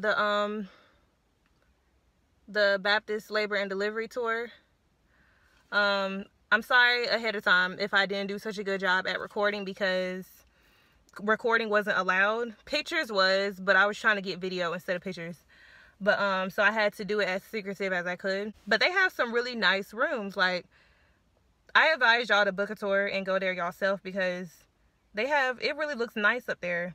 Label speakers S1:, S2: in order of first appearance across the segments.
S1: the um the Baptist Labor and Delivery Tour. Um, I'm sorry ahead of time if I didn't do such a good job at recording because recording wasn't allowed. Pictures was, but I was trying to get video instead of pictures. But um, so I had to do it as secretive as I could. But they have some really nice rooms. Like, I advise y'all to book a tour and go there yourself because they have it really looks nice up there.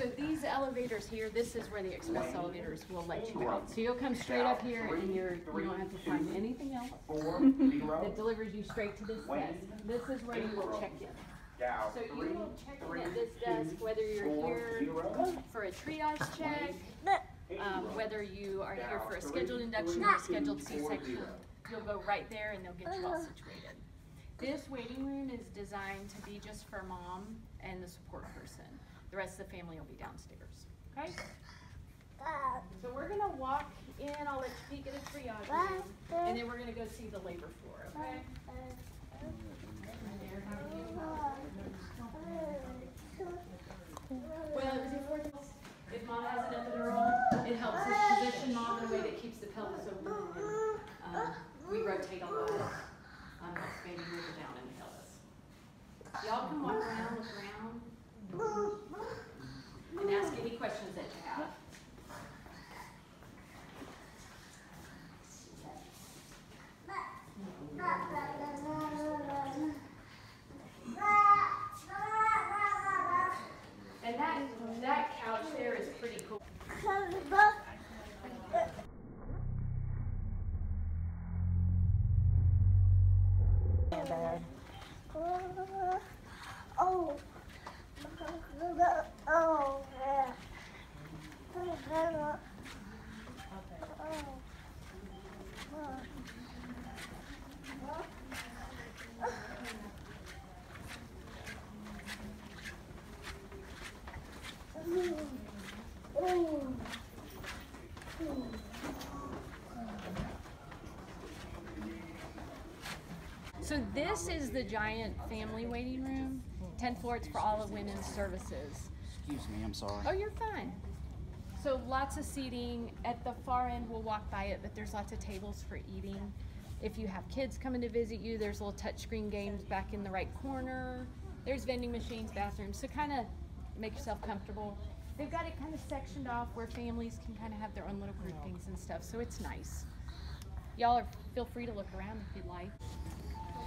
S2: So these elevators here, this is where the express elevators will let you out. So you'll come straight up here and you're, you don't have to find anything else that delivers you straight to this desk. This is where you will check in. So you will check in at this desk, whether you're here for a triage check, um, whether you are here for a scheduled induction or a scheduled C-section. You'll go right there and they'll get you all situated. This waiting room is designed to be just for mom and the support person. The rest of the family will be downstairs, okay? So we're gonna walk in, I'll let you peek at the triage room, and then we're gonna go see the labor floor, okay? Well, it was important, if mom has an epidural, it helps us position mom in a way that keeps the pelvis open. and, um, We rotate a lot, um, helps baby move down in the pelvis. Y'all can walk around, look around, and ask any questions that you have. And that, that couch there is pretty cool.
S3: Oh. Oh.
S2: So this is the giant family waiting room. 10 floor, it's for all of women's services.
S4: Excuse me, I'm sorry.
S2: Oh, you're fine. So lots of seating. At the far end, we'll walk by it, but there's lots of tables for eating. If you have kids coming to visit you, there's little touchscreen games back in the right corner. There's vending machines, bathrooms, so kind of make yourself comfortable. They've got it kind of sectioned off where families can kind of have their own little groupings and stuff, so it's nice. Y'all are feel free to look around if you'd like.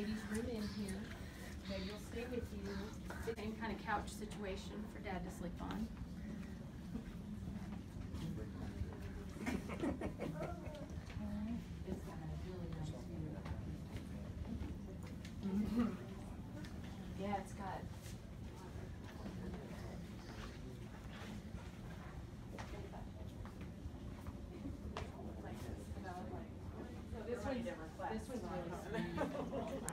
S2: baby's room in here. Baby will stay with you. Same kind of couch situation for dad to sleep on. This was really